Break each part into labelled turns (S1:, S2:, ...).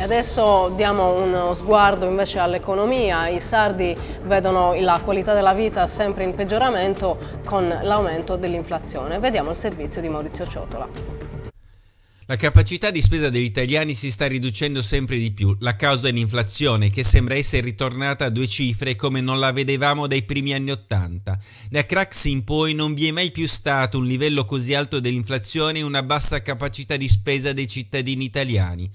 S1: Adesso diamo uno sguardo invece all'economia, i sardi vedono la qualità della vita sempre in peggioramento con l'aumento dell'inflazione. Vediamo il servizio di Maurizio Ciotola.
S2: La capacità di spesa degli italiani si sta riducendo sempre di più, la causa è l'inflazione che sembra essere ritornata a due cifre come non la vedevamo dai primi anni Ottanta. Da Crax in poi non vi è mai più stato un livello così alto dell'inflazione e una bassa capacità di spesa dei cittadini italiani.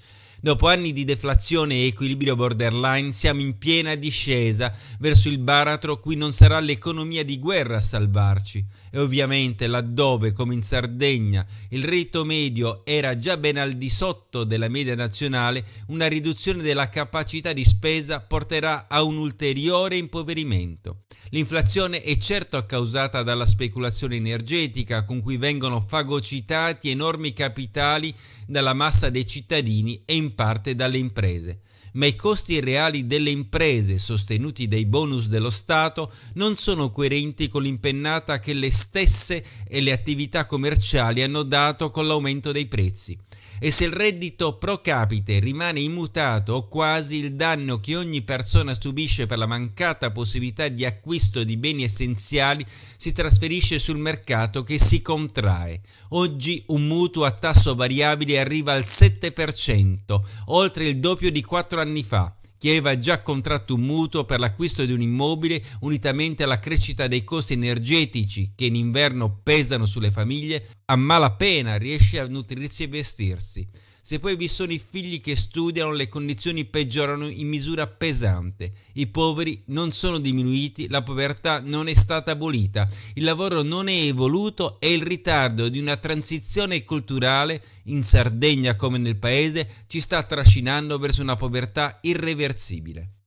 S2: Dopo anni di deflazione e equilibrio borderline siamo in piena discesa verso il baratro cui non sarà l'economia di guerra a salvarci. E ovviamente laddove, come in Sardegna, il reddito medio era già ben al di sotto della media nazionale, una riduzione della capacità di spesa porterà a un ulteriore impoverimento. L'inflazione è certo causata dalla speculazione energetica con cui vengono fagocitati enormi capitali dalla massa dei cittadini e in parte dalle imprese ma i costi reali delle imprese sostenuti dai bonus dello Stato non sono coerenti con l'impennata che le stesse e le attività commerciali hanno dato con l'aumento dei prezzi e se il reddito pro capite rimane immutato o quasi il danno che ogni persona subisce per la mancata possibilità di acquisto di beni essenziali si trasferisce sul mercato che si contrae. Oggi un mutuo a tasso variabile arriva al 7%, oltre il doppio di quattro anni fa chi aveva già contratto un mutuo per l'acquisto di un immobile unitamente alla crescita dei costi energetici che in inverno pesano sulle famiglie, a malapena riesce a nutrirsi e vestirsi. Se poi vi sono i figli che studiano, le condizioni peggiorano in misura pesante. I poveri non sono diminuiti, la povertà non è stata abolita, il lavoro non è evoluto e il ritardo di una transizione culturale, in Sardegna come nel paese, ci sta trascinando verso una povertà irreversibile.